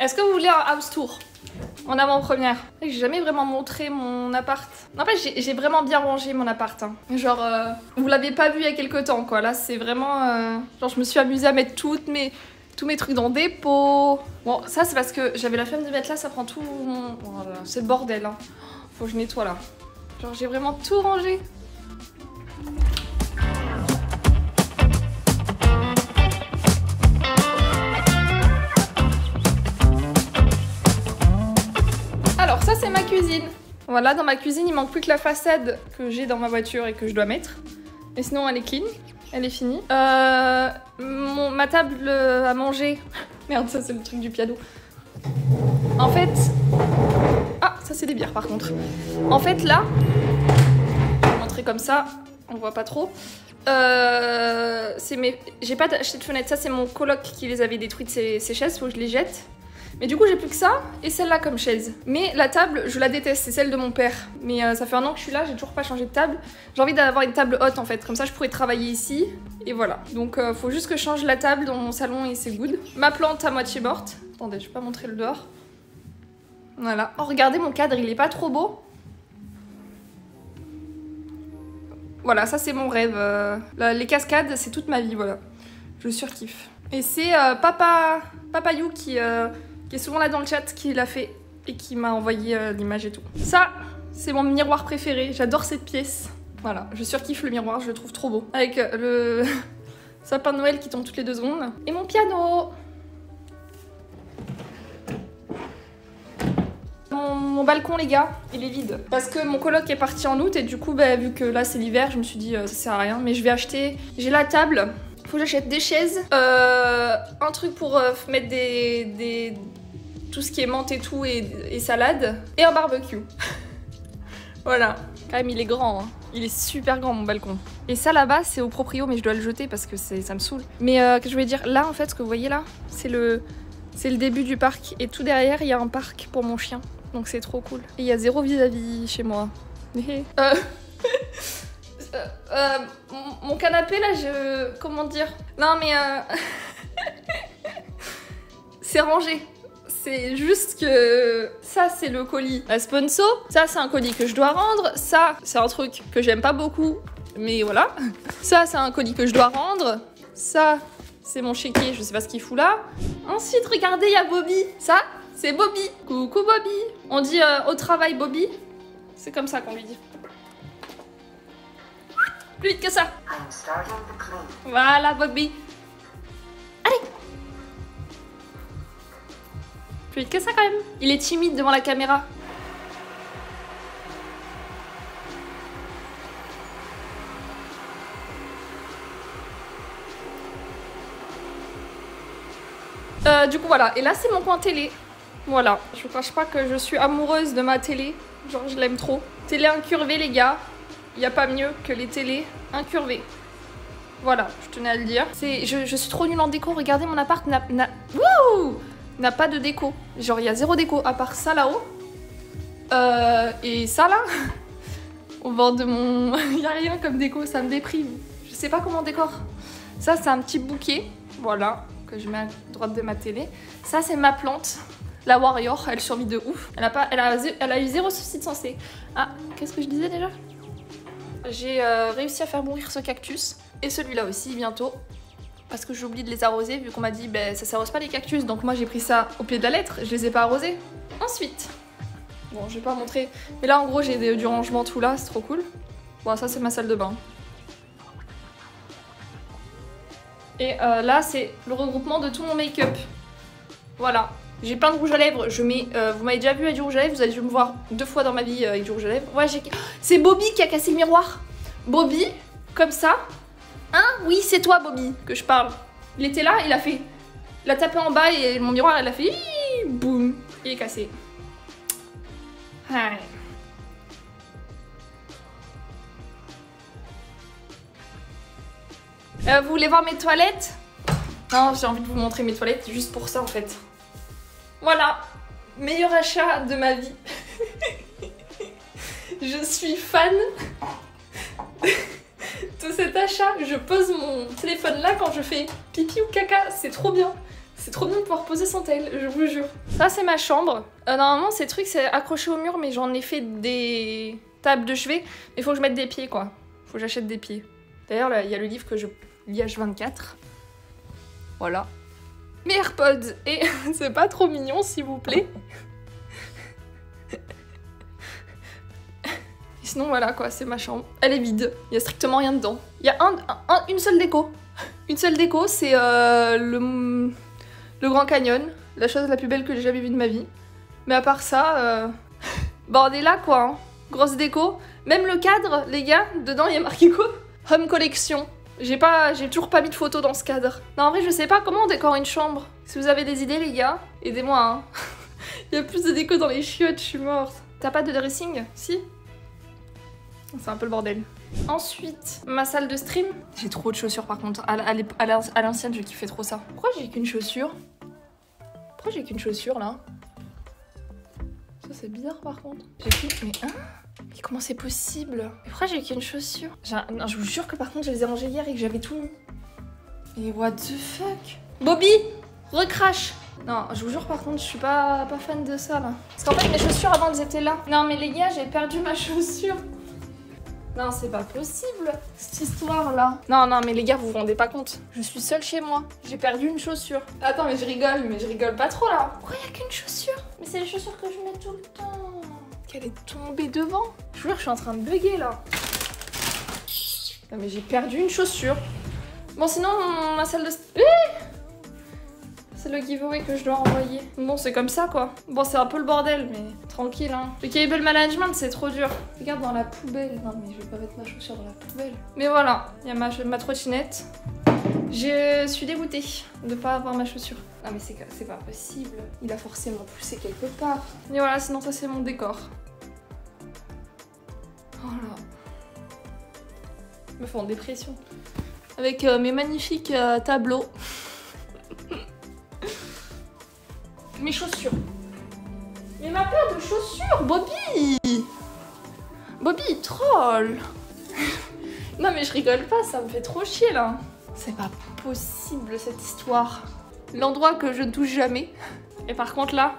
Est-ce que vous voulez un house tour en avant-première J'ai jamais vraiment montré mon appart. En fait, j'ai vraiment bien rangé mon appart. hein. Genre, euh, vous l'avez pas vu il y a quelques temps, quoi. Là, c'est vraiment... euh, Genre, je me suis amusée à mettre mes... tous mes trucs dans des pots. Bon, ça, c'est parce que j'avais la flemme de mettre là, ça prend tout mon... Voilà, c'est le bordel, hein. Faut que je nettoie, là. Genre, j'ai vraiment tout rangé. Cuisine. Voilà, dans ma cuisine il manque plus que la façade que j'ai dans ma voiture et que je dois mettre. Et sinon elle est clean, elle est finie. Euh, ma table euh, à manger. Merde, ça c'est le truc du piano. En fait... Ah, ça c'est des bières par contre. En fait là, je vais montrer comme ça, on voit pas trop. Euh, c'est mes... J'ai pas acheté de fenêtre, ça c'est mon coloc qui les avait détruites ces chaises, faut que je les jette. Mais du coup, j'ai plus que ça et celle-là comme chaise. Mais la table, je la déteste, c'est celle de mon père. Mais euh, ça fait un an que je suis là, j'ai toujours pas changé de table. J'ai envie d'avoir une table haute en fait, comme ça je pourrais travailler ici. Et voilà. Donc euh, faut juste que je change la table dans mon salon et c'est good. Ma plante à moitié morte. Attendez, je vais pas montrer le dehors. Voilà. Oh, regardez mon cadre, il est pas trop beau. Voilà, ça c'est mon rêve. euh, les cascades, c'est toute ma vie, voilà. Je surkiffe. Et c'est Papa, Papa You qui, qui est souvent là dans le chat qui l'a fait et qui m'a envoyé euh, l'image et tout. Ça, c'est mon miroir préféré. J'adore cette pièce. Voilà, je surkiffe le miroir, je le trouve trop beau. Avec euh, le sapin de Noël qui tombe toutes les deux secondes. Et mon piano Mon, balcon, les gars, il est vide. Parce que mon coloc est parti en août et du coup, bah, vu que là c'est l'hiver, je me suis dit euh, ça sert à rien. Mais je vais acheter. J'ai la table. Faut que j'achète des chaises. euh, un truc pour euh, mettre des, des. tout ce qui est menthe et tout et, salade. Et un barbecue. voilà. Quand même, il est grand. hein. Il est super grand mon balcon. Et ça là-bas, c'est au proprio, mais je dois le jeter parce que ça me saoule. Mais euh, je voulais dire, là en fait, ce que vous voyez là, c'est le. C'est le début du parc et tout derrière il y a un parc pour mon chien. Donc c'est trop cool. Et il y a zéro vis-à-vis chez moi. Euh... euh, mon- mon canapé là, je... Comment dire? Non mais... euh, c'est rangé. C'est juste que ça c'est le colis à Sponso, ça c'est un colis que je dois rendre, ça c'est un truc que j'aime pas beaucoup, mais voilà. Ça c'est un colis que je dois rendre, ça c'est mon chéquier, je sais pas ce qu'il fout là. Ensuite, regardez, il y a Bobby. Ça, c'est Bobby. Coucou Bobby. On dit euh, au travail Bobby. C'est comme ça qu'on lui dit. Plus vite que ça. Voilà Bobby. Allez. Plus vite que ça quand même. Il est timide devant la caméra. Euh, du coup voilà, et là c'est mon coin télé. Voilà, je vous cache pas que je suis amoureuse de ma télé. Genre je l'aime trop. Télé incurvée les gars. Il n'y a pas mieux que les télés incurvées. Voilà, je tenais à le dire. Je, suis trop nulle en déco. Regardez, mon appart n'a, pas de déco. Genre, il y a zéro déco, à part ça là-haut. Euh, et ça là? Au bord de mon. Il a rien comme déco, ça me déprime. Je sais pas comment on décore. Ça, c'est un petit bouquet. Voilà, que je mets à droite de ma télé. Ça, c'est ma plante. La Warrior, elle survit de ouf. Elle a, pas, eu zéro souci de santé. Ah, qu'est-ce que je disais déjà? J'ai euh, réussi à faire mourir ce cactus. Et celui-là aussi, bientôt. Parce que j'ai oublié de les arroser, vu qu'on m'a dit, ben ça s'arrose pas les cactus. Donc moi, j'ai pris ça au pied de la lettre. Je les ai pas arrosés. Ensuite, bon, je vais pas montrer. Mais là, en gros, j'ai du rangement tout là, c'est trop cool. Bon, ça, c'est ma salle de bain. Et euh, là, c'est le regroupement de tout mon make-up. Voilà. J'ai plein de rouge à lèvres. Je mets. euh, vous m'avez déjà vu avec du rouge à lèvres. Vous avez dû me voir deux fois dans ma vie euh, avec du rouge à lèvres. Ouais, j'ai. C'est Bobby qui a cassé le miroir. Bobby, comme ça. Hein? Oui, c'est toi, Bobby, que je parle. Il était là, il a fait. Il a tapé en bas et mon miroir, elle a fait. Boum. Il est cassé. Ouais. Euh, vous voulez voir mes toilettes? Non, j'ai envie de vous montrer mes toilettes juste pour ça en fait. Voilà, meilleur achat de ma vie. Je suis fan de cet achat. Je pose mon téléphone là quand je fais pipi ou caca, c'est trop bien. C'est trop bien de pouvoir poser son tail, je vous jure. Ça, c'est ma chambre. Euh, normalement, ces trucs, c'est accroché au mur, mais j'en ai fait des tables de chevet. Mais faut que je mette des pieds, quoi. Faut que j'achète des pieds. D'ailleurs, il y a le livre que je lis H24. Voilà. AirPods. Et c'est pas trop mignon, s'il vous plaît. sinon, voilà, quoi, c'est ma chambre. Elle est vide. Il y a strictement rien dedans. Il y a un, une seule déco. Une seule déco, c'est euh, le, le Grand Canyon. La chose la plus belle que j'ai jamais vue de ma vie. Mais à part ça, euh... là quoi. Hein. Grosse déco. Même le cadre, les gars, dedans il y a marqué quoi? Home Collection. J'ai pas, j'ai toujours pas mis de photos dans ce cadre. Non, en vrai, je sais pas comment on décore une chambre. Si vous avez des idées, les gars, aidez-moi. Hein. il y a plus de déco dans les chiottes, je suis morte. T'as pas de dressing? Si? C'est un peu le bordel. Ensuite, ma salle de stream. J'ai trop de chaussures par contre. À l'ancienne, je kiffais trop ça. Pourquoi j'ai qu'une chaussure? Pourquoi j'ai qu'une chaussure là? Ça c'est bizarre par contre. J'ai qu'une... Mais hein Mais comment c'est possible? Mais pourquoi j'ai qu'une chaussure? Non, Je vous jure que par contre je les ai rangées hier et que j'avais tout mis. Et what the fuck? Bobby Recrash non, je vous jure par contre, je suis pas, pas fan de ça là. Parce qu'en fait, mes chaussures avant elles étaient là. Non, mais les gars, j'ai perdu ma chaussure. Non, c'est pas possible, cette histoire-là. Non, non, mais les gars, vous vous rendez pas compte. Je suis seule chez moi. J'ai perdu une chaussure. Attends, mais je rigole, mais je rigole pas trop, là. Pourquoi y a qu'une chaussure? Mais c'est les chaussures que je mets tout le temps. Qu'elle est tombée devant. Je vous jure, je suis en train de bugger, là. Non, mais j'ai perdu une chaussure. Bon, sinon, ma salle de... C'est le giveaway que je dois envoyer. Bon, c'est comme ça, quoi. Bon, c'est un peu le bordel, mais tranquille, hein. Le cable management, c'est trop dur. Regarde dans la poubelle. Non, mais je vais pas mettre ma chaussure dans la poubelle. Mais voilà, il y a ma, ma trottinette. Je suis dégoûtée de pas avoir ma chaussure. Non mais c'est pas possible. Il a forcément poussé quelque part. Et voilà, sinon ça c'est mon décor. Voilà. me font en dépression. Avec euh, mes magnifiques euh, tableaux. Mes chaussures. Mais ma paire de chaussures, Bobby Bobby, troll Non mais je rigole pas, ça me fait trop chier là. C'est pas possible cette histoire. L'endroit que je ne touche jamais. Et par contre là...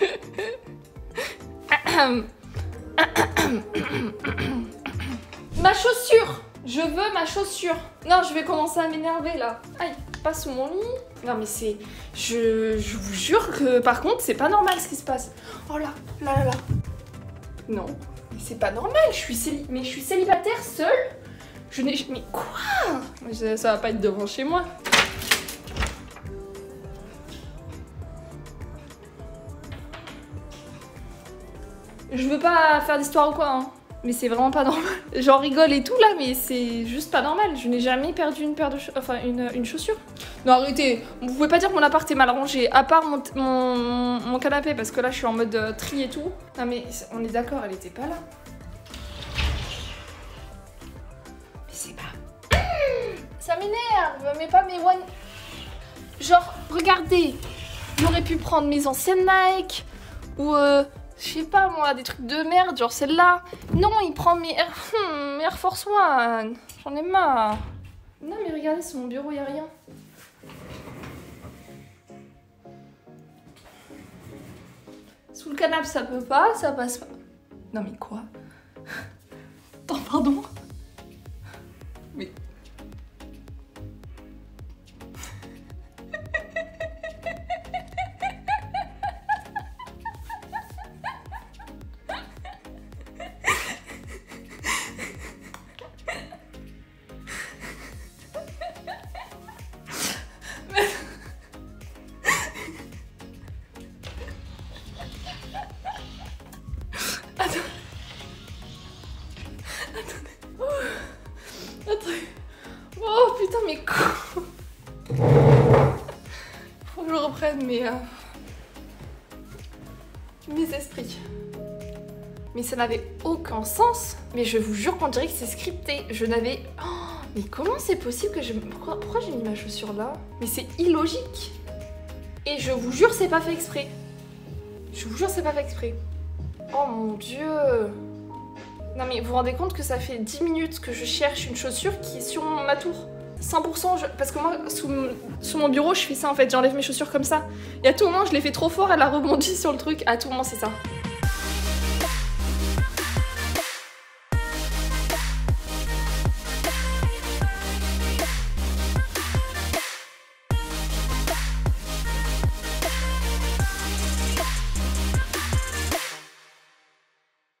ma chaussure Je veux ma chaussure Non, je vais commencer à m'énerver là. Aïe pas sous mon lit. Non mais c'est... Je, je vous jure que par contre c'est pas normal ce qui se passe. Oh là, là là là. Non, c'est pas normal, je suis mais je suis célibataire seule. Je n'ai... Mais quoi? Ça va pas être devant chez moi. Je veux pas faire d'histoire ou quoi, hein. Mais c'est vraiment pas normal. J'en rigole et tout là, mais c'est juste pas normal. Je n'ai jamais perdu une paire de enfin une, chaussure. Non arrêtez, vous pouvez pas dire que mon appart est mal rangé, à part mon, mon, canapé, parce que là je suis en mode euh, tri et tout. Non mais on est d'accord, elle était pas là. Ça m'énerve, mais pas mes one... Genre, regardez, j'aurais pu prendre mes anciennes Nike, ou... Euh, je sais pas moi, des trucs de merde, genre celle-là. Non, il prend mes Air, hmm, Force One. J'en ai marre. Non mais regardez, c'est mon bureau, y a rien. Sous le canapé, ça peut pas, ça passe pas. Non mais quoi? Mes, euh, mes esprits. Mais ça n'avait aucun sens. Mais je vous jure qu'on dirait que c'est scripté. Je n'avais... Oh, mais comment c'est possible que je... Pourquoi, pourquoi j'ai mis ma chaussure là? Mais c'est illogique. Et je vous jure, c'est pas fait exprès. Je vous jure, c'est pas fait exprès. Oh mon dieu. Non mais vous vous rendez compte que ça fait 10 minutes que je cherche une chaussure qui est sur ma tour 100%, je- parce que moi, sous, sous mon bureau, je fais ça en fait, j'enlève mes chaussures comme ça. Et à tout moment, je l'ai fait trop fort, elle a rebondi sur le truc. À tout moment, c'est ça.